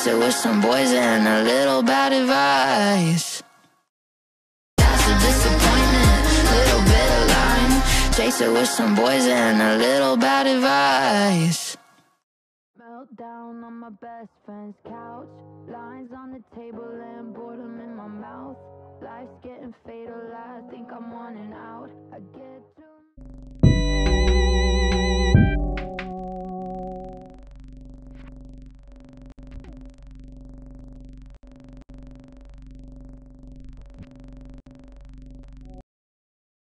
Chaser with some boys and a little bad advice. That's a disappointment, little bit of lime. it with some boys and a little bad advice. Meltdown on my best friend's couch. Lines on the table and boredom in my mouth. Life's getting fatal, I think I'm wanting out. I get too.